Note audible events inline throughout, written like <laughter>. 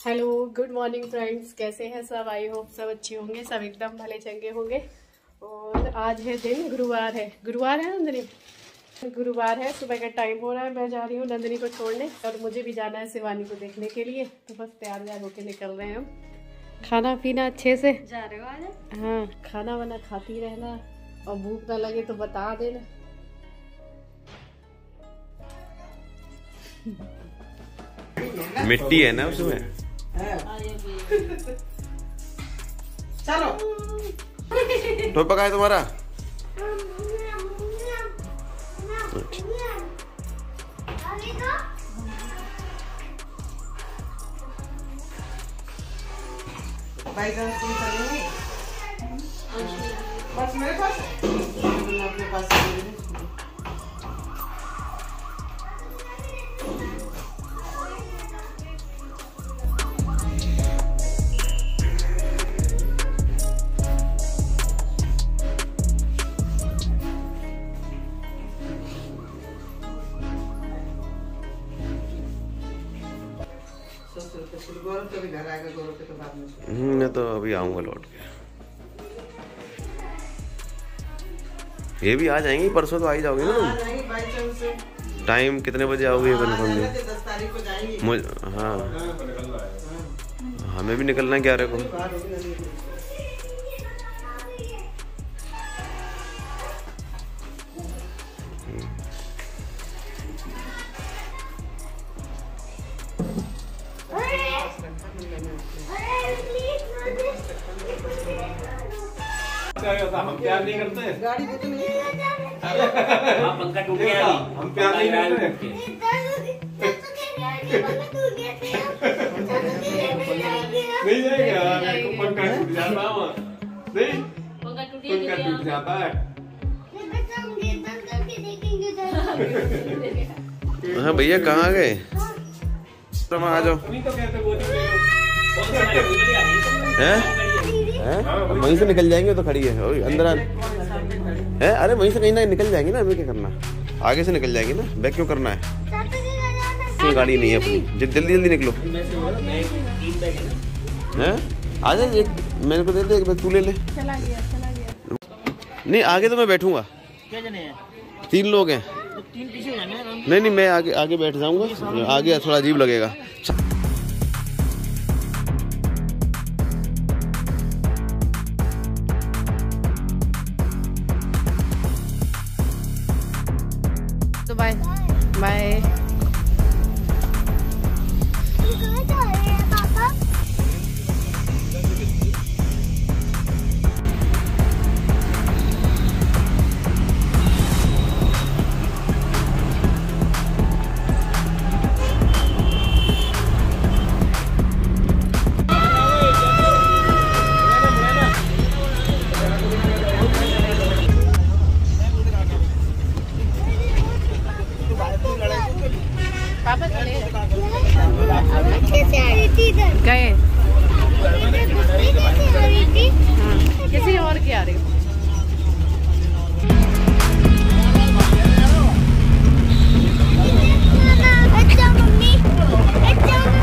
Hello good morning friends. कैसे हैं सब? आई होप सब अच्छे होंगे सब एकदम भले चंगे होंगे। और आज है दिन गुरुवार है। गुरुवार है नंदनी? गुरुवार है सुबह का टाइम हो रहा है मैं जा रही हूँ नंदनी को छोड़ने और मुझे भी जाना है शिवानी को देखने के लिए। तो बस तैयार व्यार होके निकल रहे हैं हम। खाना पीना अच्छे से? जा रहे हो आज? हाँ खाना वाना खाती रहना। और भूख ना लगे तो बता देना। मिट्टी है ना उसमें? चलो। तो पका है तुम्हारा? भाई तुम चलेंगे बस मेरे पास अपने पास। तो भी घर आएगा गौरव के तो बाद में हम्म, मैं तो अभी आऊँगा लौट के। ये भी आ जाएँगी परसों तो आ ही जाओगे ना तुम? बाई चांस टाइम कितने बजे आओगे कन्फर्म जाएँगे। मुझ हाँ। हमें भी निकलना है। ग्यारह को। हम प्यार नहीं करते। गाड़ी तो नहीं हाँ, पंखा टूट गया हम प्यार नहीं करते। नहीं जाएगा पंखा टूट जाता है नहीं पंखा टूट जाता है। हाँ भैया कहाँ गए? रमा आ जाओ। तो। हैं? हैं? वहीं से निकल जाएँगे तो खड़ी है। अंदर है? अरे वहीं से कहीं ना निकल जाएँगी ना हमें क्या करना? आगे से निकल जाएँगी ना? बैक क्यों करना है? कोई गाड़ी नहीं है अपनी। जल्दी जल्दी जल्दी निकलो। हैं? आ जा एक मेरे को दे दे एक बैग तू ले ले। नहीं आगे तो मैं बैठूँगा। तीन लोग हैं। नहीं नहीं मैं आगे आगे बैठ जाऊँगा। आगे थोड़ा अजीब लगेगा। गए। किसी और की आ रही हो? मम्मी। नहीं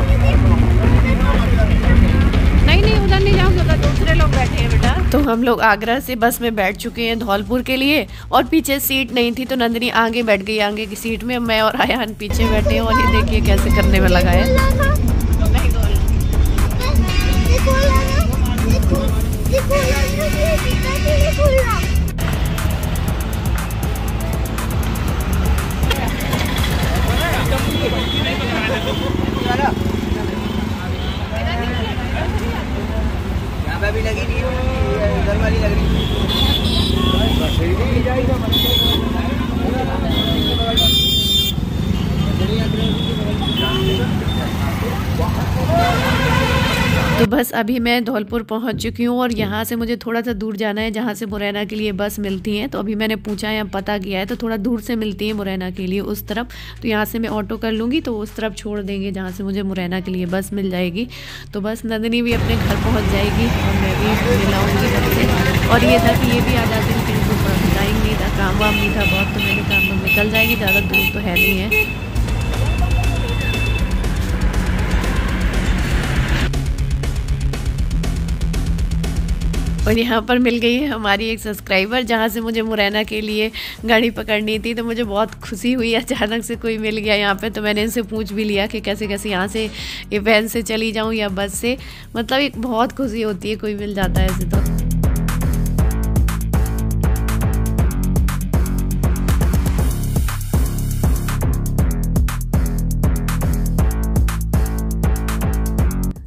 नहीं उधर दूसरे लोग बैठे हैं बेटा। तो हम लोग आगरा से बस में बैठ चुके हैं धौलपुर के लिए और पीछे सीट नहीं थी तो नंदिनी आगे बैठ गई, आगे की सीट में। मैं और आयान पीछे बैठे हैं और ये देखिए कैसे करने में लगा है यहाँ भी लगी नहीं इधर वाली लग रही तो बस अभी मैं धौलपुर पहुँच चुकी हूँ और यहाँ से मुझे थोड़ा सा दूर जाना है, जहाँ से मुरैना के लिए बस मिलती है। तो अभी मैंने पूछा या पता किया है तो थोड़ा दूर से मिलती है मुरैना के लिए उस तरफ़। तो यहाँ से मैं ऑटो कर लूँगी तो उस तरफ़ छोड़ देंगे, जहाँ से मुझे मुरैना के लिए बस मिल जाएगी। तो बस नंदनी भी अपने घर पहुँच जाएगी और मैं भी मिलाऊँगी और ये था कि ये भी आ जाती है टाइम नहीं था काम वाम नहीं था बहुत तो मैंने काम निकल जाएगी, ज़्यादा दूर तो है नहीं है। और यहाँ पर मिल गई है हमारी एक सब्सक्राइबर जहाँ से मुझे मुरैना के लिए गाड़ी पकड़नी थी तो मुझे बहुत खुशी हुई। अचानक से कोई मिल गया यहाँ पर तो मैंने इनसे पूछ भी लिया कि कैसे कैसे यहाँ से वैन से चली जाऊँ या बस से। मतलब एक बहुत खुशी होती है कोई मिल जाता है ऐसे तो।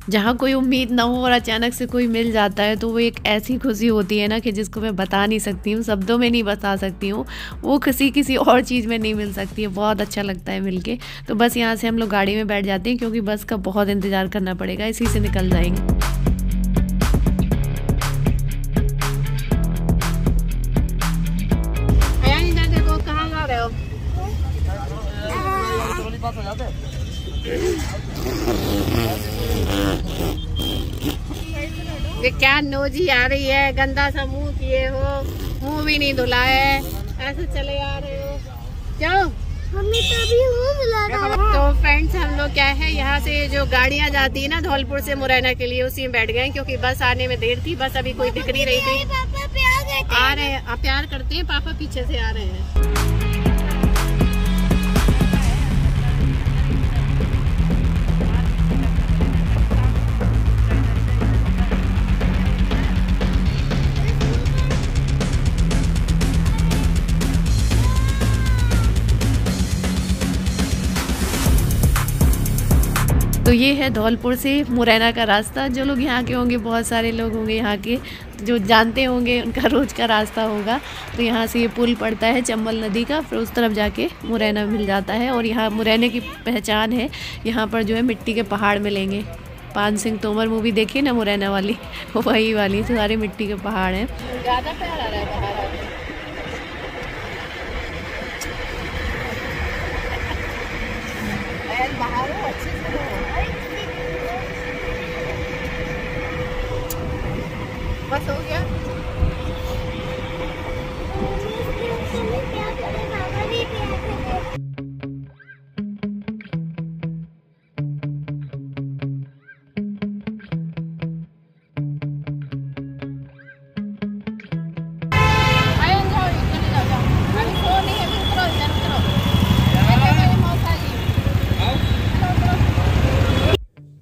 जहाँ कोई उम्मीद ना हो और अचानक से कोई मिल जाता है तो वो एक ऐसी खुशी होती है ना कि जिसको मैं बता नहीं सकती हूँ शब्दों में नहीं बता सकती हूँ वो खुशी किसी और चीज़ में नहीं मिल सकती है। बहुत अच्छा लगता है मिलके। तो बस यहाँ से हम लोग गाड़ी में बैठ जाते हैं क्योंकि बस का बहुत इंतज़ार करना पड़ेगा इसी से निकल जाएँगे। ये क्या नोजी आ रही है? गंदा सा मुँह किए हो। मुँह भी नहीं धुला है ऐसे चले आ रहे हो। क्यों मम्मी तो अभी मुँह तो फ्रेंड्स हम लोग क्या है यहाँ से जो गाड़ियाँ जाती है ना धौलपुर से मुरैना के लिए उसी में बैठ गए क्योंकि बस आने में देर थी बस अभी कोई दिख नहीं रही थी। आ रहे हैं। आप प्यार करते हैं? पापा पीछे से आ रहे हैं। तो ये है धौलपुर से मुरैना का रास्ता। जो लोग यहाँ के होंगे, बहुत सारे लोग होंगे यहाँ के, जो जानते होंगे उनका <laughs> रोज़ का रास्ता होगा। तो यहाँ से ये पुल पड़ता है चंबल नदी का, फिर उस तरफ़ जाके मुरैना मिल जाता है और यहाँ मुरैने की पहचान है। यहाँ पर जो है मिट्टी के पहाड़ मिलेंगे। पान सिंह तोमर मूवी देखी ना मुरैना वाली? <laughs> वही वाली, सारे मिट्टी के पहाड़ हैं। ज़्यादा प्यार आ रहा है बाहर आके। ऐल बाहर हो, अच्छे से हो। बस हो गया।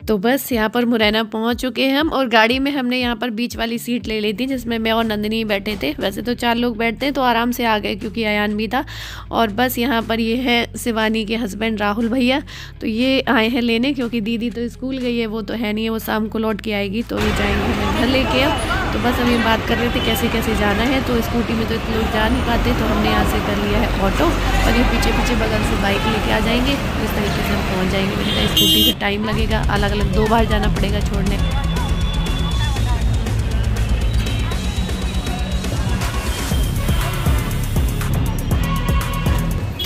तो बस यहाँ पर मुरैना पहुँच चुके हैं हम और गाड़ी में हमने यहाँ पर बीच वाली सीट ले ली थी, जिसमें मैं और नंदनी बैठे थे। वैसे तो चार लोग बैठते हैं तो आराम से आ गए क्योंकि अयान भी था। और बस यहाँ पर ये है शिवानी के हस्बैंड राहुल भैया। तो ये आए हैं लेने क्योंकि दीदी तो स्कूल गई है, वो तो है नहीं है, वो शाम को लौट के आएगी तो ये जाएँगे। घर लेके अब तो बस हम ये बात कर रहे थे कैसे कैसे जाना है। तो स्कूटी में तो इतने लोग जा नहीं पाते तो हमने यहाँ से कर लिया है ऑटो और ये पीछे पीछे बगल से बाइक लेके आ जाएँगे। तो इस तरीके से हम पहुँच जाएँगे। मेरे स्कूटी से टाइम लगेगा। अलग अलग दो बार जाना पड़ेगा छोड़ने।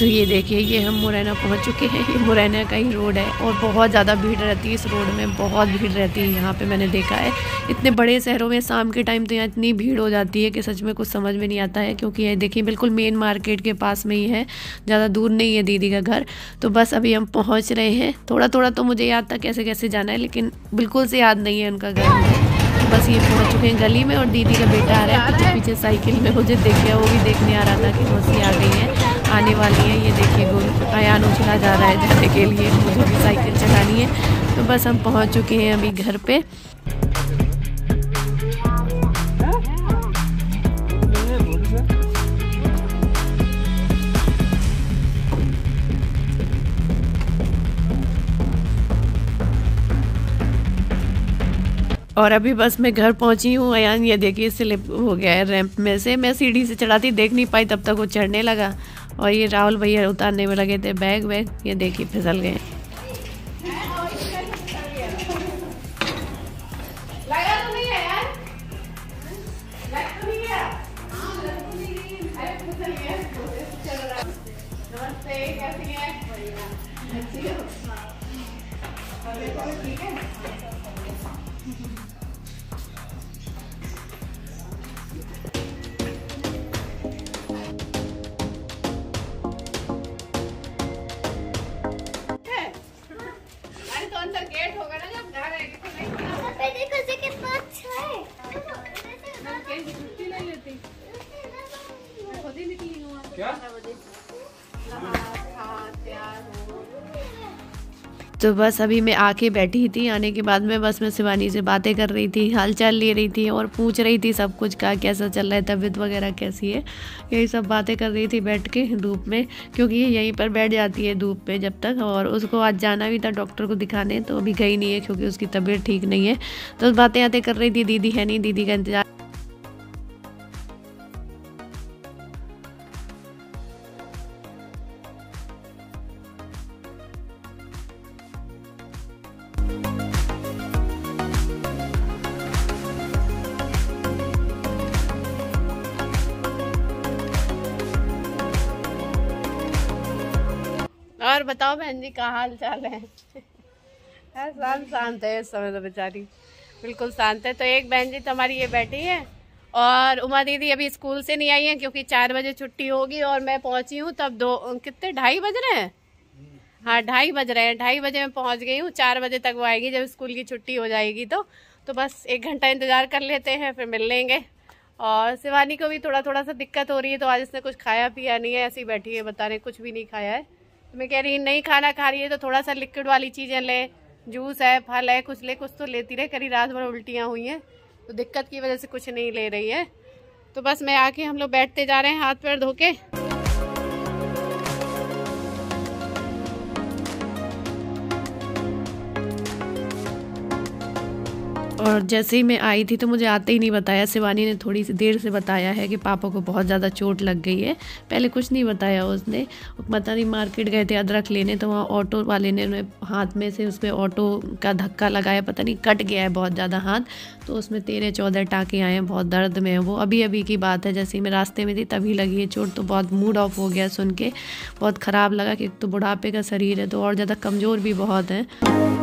तो ये देखिए, ये हम मुरैना पहुँच चुके हैं। ये मुरैना का ही रोड है और बहुत ज़्यादा भीड़ रहती है इस रोड में। बहुत भीड़ रहती है, यहाँ पे मैंने देखा है। इतने बड़े शहरों में शाम के टाइम तो यहाँ इतनी भीड़ हो जाती है कि सच में कुछ समझ में नहीं आता है, क्योंकि ये देखिए, बिल्कुल मेन मार्केट के पास में ही है। ज़्यादा दूर नहीं है दीदी का घर। तो बस अभी हम पहुँच रहे हैं। थोड़ा थोड़ा तो मुझे याद था कैसे कैसे जाना है, लेकिन बिल्कुल से याद नहीं है उनका घर। तो बस ये पहुँच चुके हैं गली में और दीदी का बेटा आ रहा है। पीछे पीछे साइकिल में मुझे देख गया वो भी देखने आ रहा था कि मौसी आ गई है। आने वाली है। ये देखिए गोल अयान उछला जा रहा है जाने के लिए, मुझे भी साइकिल चलानी है। तो बस हम पहुँच चुके हैं अभी घर पे। और अभी बस मैं घर पहुँची हूँ, अयान, ये देखिए स्लिप हो गया है रैंप में से। मैं सीढ़ी से चढ़ाती, देख नहीं पाई तब तक वो चढ़ने लगा। और ये राहुल भैया उतारने में लगे थे, बैग वैग ये देखिए फिसल गए। लगा तो तो बस अभी मैं आके बैठी थी, आने के बाद में बस मैं शिवानी से बातें कर रही थी, हालचाल ले रही थी और पूछ रही थी सब कुछ का कैसा चल रहा है, तबीयत वगैरह कैसी है। यही सब बातें कर रही थी बैठ के धूप में, क्योंकि ये यहीं पर बैठ जाती है धूप में जब तक और उसको आज जाना भी था डॉक्टर को दिखाने तो अभी गई नहीं है क्योंकि उसकी तबीयत ठीक नहीं है। तो बातें आते कर रही थी, दीदी है नहीं, दीदी का इंतज़ार और बताओ बहन जी का हाल चाल है? है, शांत शांत है इस समय तो बेचारी बिल्कुल शांत है। तो एक बहन जी तो हमारी ये बैठी है और उमा दीदी अभी स्कूल से नहीं आई है क्योंकि चार बजे छुट्टी होगी और मैं पहुँची हूँ तब दो कितने ढाई बज रहे हैं? हाँ ढाई बज रहे हैं ढाई बजे मैं पहुँच गई हूँ चार बजे तक वो आएगी जब स्कूल की छुट्टी हो जाएगी तो। तो बस एक घंटा इंतज़ार कर लेते हैं फिर मिल लेंगे। और शिवानी को भी थोड़ा थोड़ा सा दिक्कत हो रही है तो आज इसने कुछ खाया पिया नहीं है ऐसी बैठी है बता रहे कुछ भी नहीं खाया है। तो मैं कह रही, नहीं, खाना खा रही है तो थोड़ा सा लिक्विड वाली चीज़ें ले। जूस है, फल है, कुछ ले, कुछ तो लेती रहे, करी रात भर उल्टियाँ हुई हैं। तो दिक्कत की वजह से कुछ नहीं ले रही है। तो बस मैं आके हम लोग बैठते जा रहे हैं हाथ पैर धो के। और जैसे ही मैं आई थी तो मुझे आते ही नहीं बताया। शिवानी ने थोड़ी सी देर से बताया है कि पापा को बहुत ज़्यादा चोट लग गई है। पहले कुछ नहीं बताया उसने। पता नहीं मार्केट गए थे अदरक लेने तो वहाँ ऑटो वाले ने उन्हें हाथ में से उस पर ऑटो का धक्का लगाया, पता नहीं कट गया है बहुत ज़्यादा हाथ। तो उसमें तेरह चौदह टाँके आए हैं, बहुत दर्द में है वो। अभी अभी की बात है, जैसे ही मैं रास्ते में थी तभी लगी है चोट तो बहुत मूड ऑफ़ हो गया सुन के। बहुत ख़राब लगा कि एक तो बुढ़ापे का शरीर है तो और ज़्यादा कमज़ोर भी बहुत है।